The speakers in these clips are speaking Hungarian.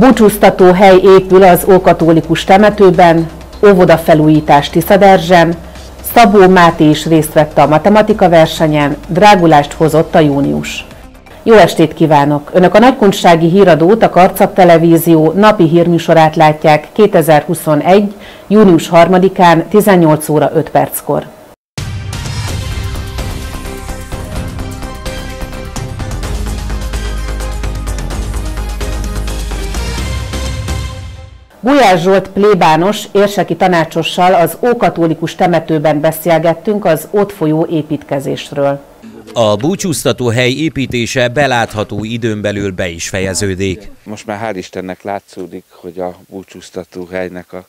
Búcsúztató hely épül az ókatolikus temetőben, óvoda felújítás Tiszaderzsen, Szabó Máté is részt vett a matematika versenyen, drágulást hozott a június. Jó estét kívánok! Önök a nagykunsági híradót, a Karcak Televízió napi hírműsorát látják 2021. június 3-án 18 óra 5 perckor. Gulyás Zsolt plébános érseki tanácsossal az Ókatolikus temetőben beszélgettünk az ott folyó építkezésről. A búcsúztató hely építése belátható időn belül be is fejeződik. Most már hál' Istennek látszódik, hogy a búcsúztató helynek a,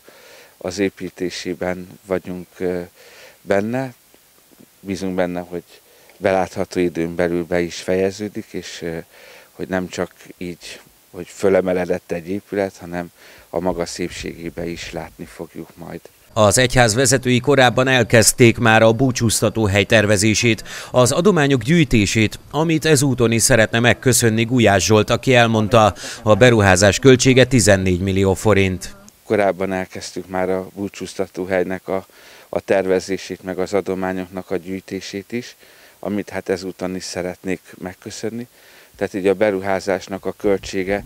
az építésében vagyunk benne. Bízunk benne, hogy belátható időn belül be is fejeződik, és hogy nem csak így, hogy fölemeledett egy épület, hanem a maga szépségébe is látni fogjuk majd. Az egyház vezetői korábban elkezdték már a búcsúztató hely tervezését, az adományok gyűjtését, amit ezúton is szeretne megköszönni Gulyás Zsolt, aki elmondta, a beruházás költsége 14 millió forint. Korábban elkezdtük már a búcsúztató helynek a, a tervezését, meg az adományoknak a gyűjtését is, amit hát ezúton is szeretnék megköszönni. Tehát így a beruházásnak a költsége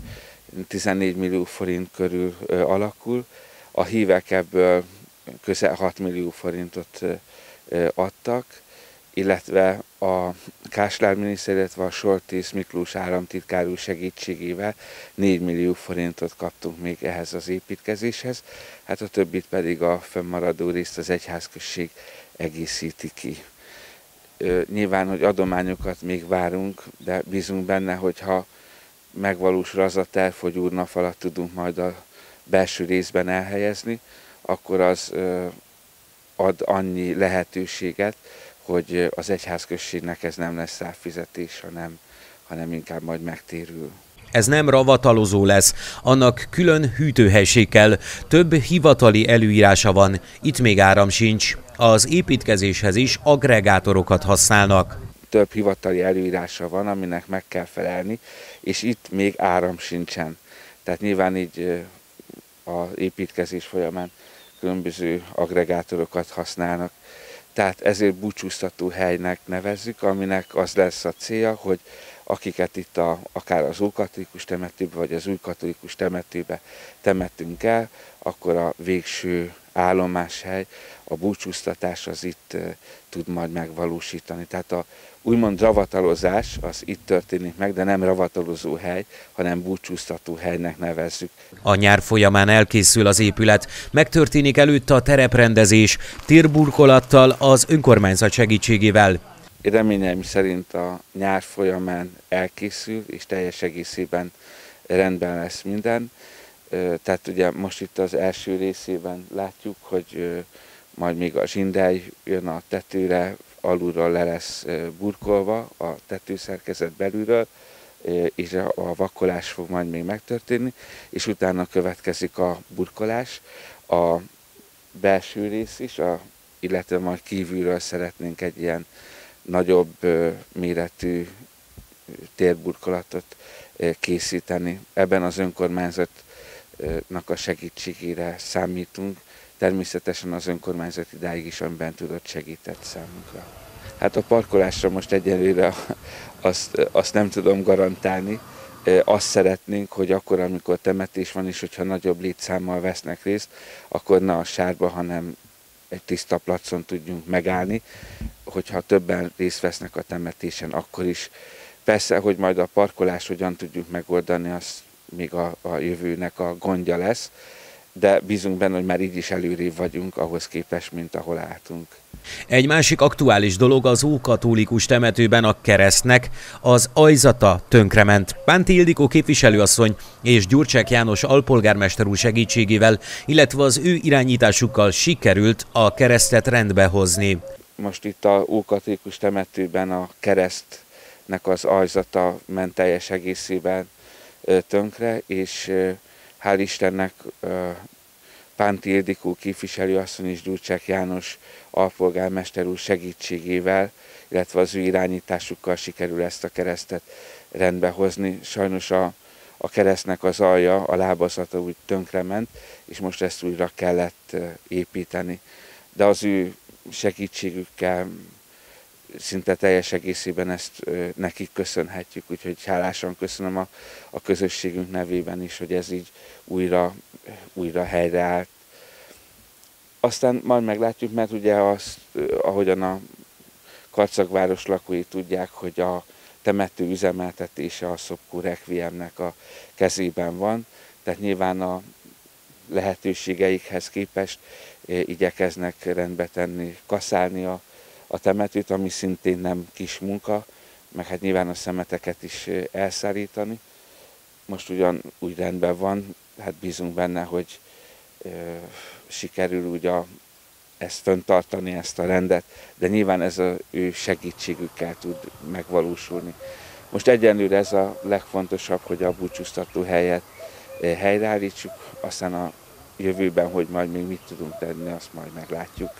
14 millió forint körül alakul. A hívek ebből közel 6 millió forintot adtak, illetve a Kásler miniszter, illetve a Soltész Miklós államtitkár úr segítségével 4 millió forintot kaptunk még ehhez az építkezéshez, hát a többit pedig a fönnmaradó részt az egyházközség egészíti ki. Nyilván, hogy adományokat még várunk, de bízunk benne, hogyha megvalósul az a terv, hogy úrnafalat tudunk majd a belső részben elhelyezni, akkor az ad annyi lehetőséget, hogy az egyházközségnek ez nem lesz ráfizetés, hanem, hanem inkább majd megtérül. Ez nem ravatalozó lesz, annak külön hűtőhelység kell, több hivatali előírása van, itt még áram sincs. Az építkezéshez is agregátorokat használnak. Több hivatali előírása van, aminek meg kell felelni, és itt még áram sincsen. Tehát nyilván így a építkezés folyamán különböző agregátorokat használnak. Tehát ezért búcsúztató helynek nevezzük, aminek az lesz a célja, hogy akiket itt a, akár az ókatolikus temetőbe, vagy az új temetőbe temetünk el, akkor a végső állomáshely, a búcsúztatás az itt tud majd megvalósítani. Tehát a úgymond ravatalozás az itt történik meg, de nem ravatalozó hely, hanem búcsúztató helynek nevezzük. A nyár folyamán elkészül az épület, megtörténik előtte a tereprendezés, térburkolattal az önkormányzat segítségével. Reményeim szerint a nyár folyamán elkészül, és teljes egészében rendben lesz minden. Tehát ugye most itt az első részében látjuk, hogy majd még a zsindely jön a tetőre, alulról le lesz burkolva a tetőszerkezet belülről, és a vakolás fog majd még megtörténni, és utána következik a burkolás, a belső rész is, a, illetve majd kívülről szeretnénk egy ilyen nagyobb méretű térburkolatot készíteni. Ebben az önkormányzatnak a segítségére számítunk, természetesen az önkormányzat idáig is amiben tudott segített számunkra. Hát a parkolásra most egyelőre azt, azt nem tudom garantálni. Azt szeretnénk, hogy akkor, amikor temetés van, és hogyha nagyobb létszámmal vesznek részt, akkor ne a sárba, hanem egy tiszta placon tudjunk megállni, hogyha többen részt vesznek a temetésen, akkor is. Persze, hogy majd a parkolás hogyan tudjuk megoldani, az még a, a jövőnek a gondja lesz, de bízunk benne, hogy már így is előrébb vagyunk ahhoz képest, mint ahol álltunk. Egy másik aktuális dolog az ókatolikus temetőben a keresztnek az ajzata tönkrement. Pánti Ildikó képviselőasszony és Gyurcsák János alpolgármester úr segítségével, illetve az ő irányításukkal sikerült a keresztet rendbe hozni. Most itt a ókatolikus temetőben a keresztnek az ajzata ment teljes egészében tönkre, és hál' Istennek Pánti Ildikó képviselőasszony és Gyurcsák János alpolgármester úr segítségével, illetve az ő irányításukkal sikerül ezt a keresztet rendbe hozni. Sajnos a, a keresztnek az alja, a lábazata úgy tönkrement, és most ezt újra kellett építeni. De az ő segítségükkel szinte teljes egészében ezt nekik köszönhetjük, úgyhogy hálásan köszönöm a, a közösségünk nevében is, hogy ez így újra, újra helyreállt. Aztán majd meglátjuk, mert ugye azt, ahogyan a Karcagváros lakói tudják, hogy a temető üzemeltetése a Szopkó Requiemnek a kezében van, tehát nyilván a lehetőségeikhez képest igyekeznek rendbe tenni, kaszálni a, a temetőt, ami szintén nem kis munka, meg hát nyilván a szemeteket is elszárítani. Most ugyan úgy rendben van, hát bízunk benne, hogy ö, sikerül úgy a, ezt föntartani, ezt a rendet, de nyilván ez a ő segítségükkel tud megvalósulni. Most egyenlőre ez a legfontosabb, hogy a búcsúztató helyet helyreállítsuk, aztán a jövőben, hogy majd még mit tudunk tenni, azt majd meglátjuk.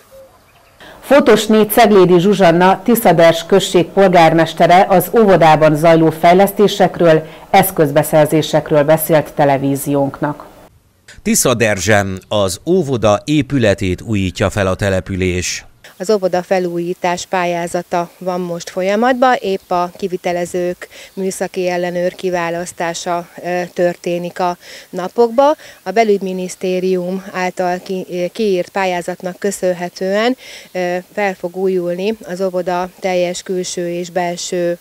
Fotosné Ceglédi Zsuzsanna, Tiszaders község polgármestere az óvodában zajló fejlesztésekről, eszközbeszerzésekről beszélt televíziónknak. Tiszaderzsen az óvoda épületét újítja fel a település. Az óvoda felújítás pályázata van most folyamatban, épp a kivitelezők műszaki ellenőr kiválasztása történik a napokban. A belügyminisztérium által kiírt pályázatnak köszönhetően fel fog újulni az óvoda teljes külső és belső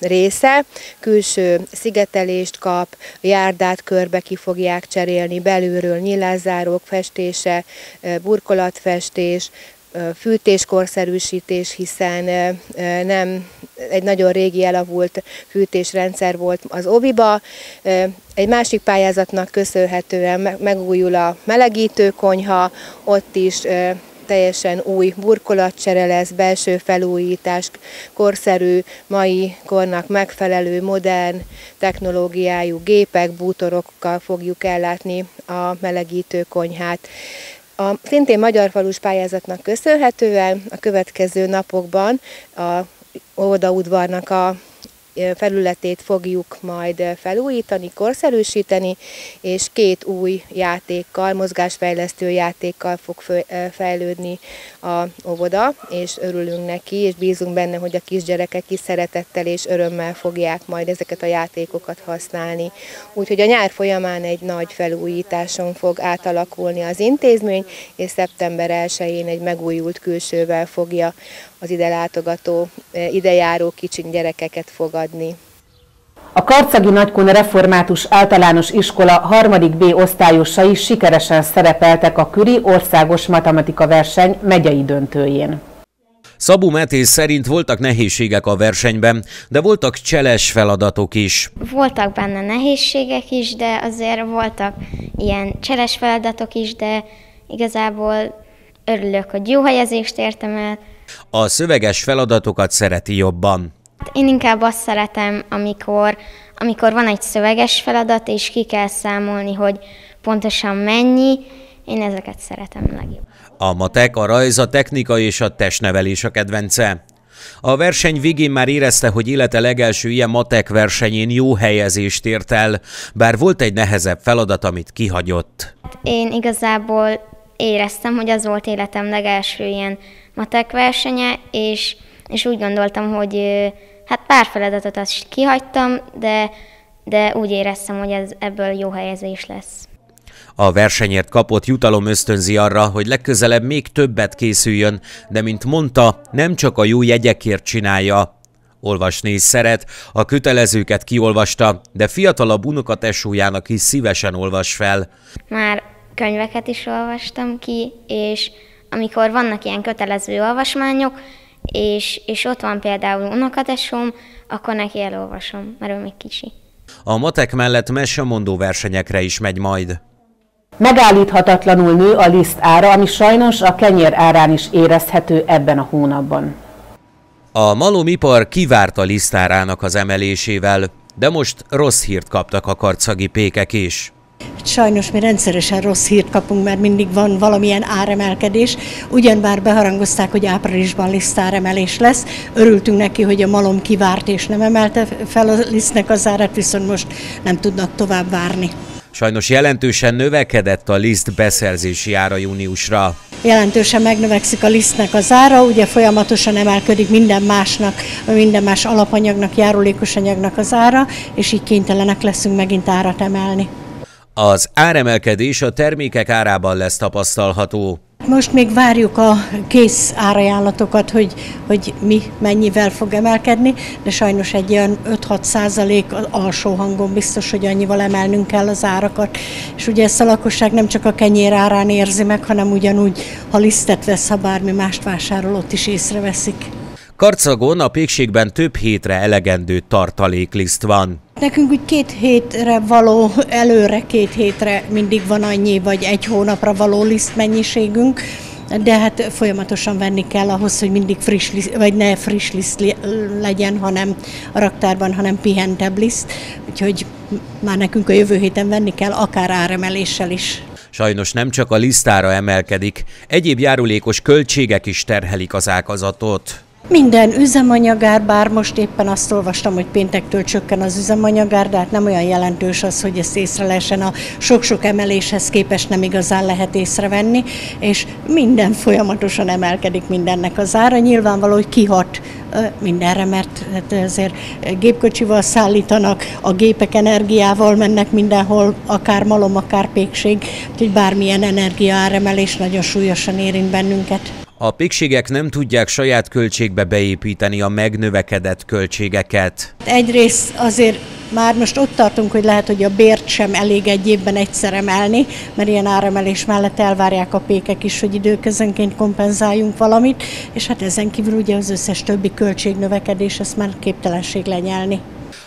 része. Külső szigetelést kap, járdát körbe ki fogják cserélni, belülről nyilázárók festése, burkolatfestés, fűtéskorszerűsítés, hiszen nem egy nagyon régi elavult fűtésrendszer volt az oviba. Egy másik pályázatnak köszönhetően megújul a melegítő konyha, ott is teljesen új burkolatcsere lesz, belső felújítás, korszerű, mai kornak megfelelő, modern technológiájú gépek, bútorokkal fogjuk ellátni a melegítő konyhát. A szintén magyar falus pályázatnak köszönhetően a következő napokban a óvodaudvarnak a felületét fogjuk majd felújítani, korszerűsíteni, és két új játékkal, mozgásfejlesztő játékkal fog fejlődni a óvoda, és örülünk neki, és bízunk benne, hogy a kisgyerekek is szeretettel és örömmel fogják majd ezeket a játékokat használni. Úgyhogy a nyár folyamán egy nagy felújításon fog átalakulni az intézmény, és szeptember 1-én egy megújult külsővel fogja az ide látogató, idejáró kicsin gyerekeket fogadni. A Karcagi Nagykun Református Általános Iskola harmadik B osztályosai sikeresen szerepeltek a Küri Országos Matematika Verseny megyei döntőjén. Szabó Metés szerint voltak nehézségek a versenyben, de voltak cseles feladatok is. Voltak benne nehézségek is, de azért voltak ilyen cseles feladatok is, de igazából örülök, hogy jó helyezést értem el, a szöveges feladatokat szereti jobban. Én inkább azt szeretem, amikor, amikor van egy szöveges feladat, és ki kell számolni, hogy pontosan mennyi, én ezeket szeretem legjobban. A matek, a rajz, a technika és a testnevelés a kedvence. A verseny végén már érezte, hogy élete legelső ilyen matek versenyén jó helyezést ért el, bár volt egy nehezebb feladat, amit kihagyott. Én igazából éreztem, hogy az volt életem legelső ilyen matek versenye, és, és úgy gondoltam, hogy hát pár feladatot azt kihagytam, de, de úgy éreztem, hogy ez, ebből jó helyezés lesz. A versenyért kapott jutalom ösztönzi arra, hogy legközelebb még többet készüljön, de mint mondta, nem csak a jó jegyekért csinálja. Olvasni is szeret, a kötelezőket kiolvasta, de fiatalabb unokatesójának is szívesen olvas fel. Már könyveket is olvastam ki, és amikor vannak ilyen kötelező olvasmányok, és, és ott van például unokatesom, akkor neki elolvasom, mert ő még kicsi. A matek mellett mesemondó versenyekre is megy majd. Megállíthatatlanul nő a liszt ára, ami sajnos a kenyér árán is érezhető ebben a hónapban. A malomipar kivárta lisztárának az emelésével, de most rossz hírt kaptak a karcagi pékek is. Sajnos mi rendszeresen rossz hírt kapunk, mert mindig van valamilyen áremelkedés. Ugyan bár beharangozták, hogy áprilisban lisztáremelés lesz. Örültünk neki, hogy a malom kivárt és nem emelte fel a lisztnek az árat, viszont most nem tudnak tovább várni. Sajnos jelentősen növekedett a liszt beszerzési ára júniusra. Jelentősen megnövekszik a lisztnek az ára, ugye folyamatosan emelkedik minden másnak, minden más alapanyagnak, járulékos anyagnak az ára, és így kénytelenek leszünk megint árat emelni. Az áremelkedés a termékek árában lesz tapasztalható. Most még várjuk a kész árajánlatokat, hogy, hogy mi mennyivel fog emelkedni, de sajnos egy olyan 5-6 százalék alsó hangon biztos, hogy annyival emelnünk kell az árakat. És ugye ezt a lakosság nem csak a kenyér árán érzi meg, hanem ugyanúgy, ha lisztet vesz, ha bármi mást vásárol, ott is észreveszik. Karcagon a pékségben több hétre elegendő tartalékliszt van. Nekünk úgy két hétre való, előre két hétre mindig van annyi, vagy egy hónapra való liszt mennyiségünk, de hát folyamatosan venni kell ahhoz, hogy mindig friss liszt, vagy ne friss liszt legyen, hanem a raktárban, hanem pihentebb liszt. Úgyhogy már nekünk a jövő héten venni kell, akár áremeléssel is. Sajnos nem csak a lisztára emelkedik, egyéb járulékos költségek is terhelik az ágazatot. Minden üzemanyagár, bár most éppen azt olvastam, hogy péntektől csökken az üzemanyagár, de hát nem olyan jelentős az, hogy ezt észre lehessen. A sok-sok emeléshez képest nem igazán lehet észrevenni, és minden folyamatosan emelkedik mindennek az ára. Nyilvánvaló, hogy kihat mindenre, mert hát azért gépkocsival szállítanak, a gépek energiával mennek mindenhol, akár malom, akár pékség, úgyhogy bármilyen energiaáremelés nagyon súlyosan érint bennünket. A pékségek nem tudják saját költségbe beépíteni a megnövekedett költségeket. Egyrészt azért már most ott tartunk, hogy lehet, hogy a bért sem elég egy évben egyszer emelni, mert ilyen áremelés mellett elvárják a pékek is, hogy időközönként kompenzáljunk valamit, és hát ezen kívül ugye az összes többi költségnövekedés, ezt már képtelenség lenyelni.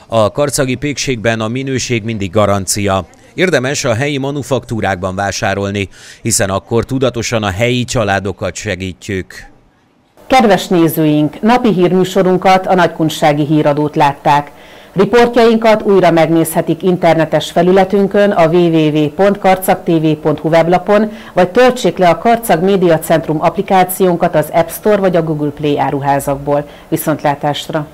A karcagi pékségben a minőség mindig garancia. Érdemes a helyi manufaktúrákban vásárolni, hiszen akkor tudatosan a helyi családokat segítjük. Kedves nézőink, napi hírműsorunkat, a Nagykunsági híradót látták. Riportjainkat újra megnézhetik internetes felületünkön a www.karcagtv.hu weblapon, vagy töltsék le a Karcag Média Centrum applikációnkat az App Store vagy a Google Play áruházakból. Viszontlátásra!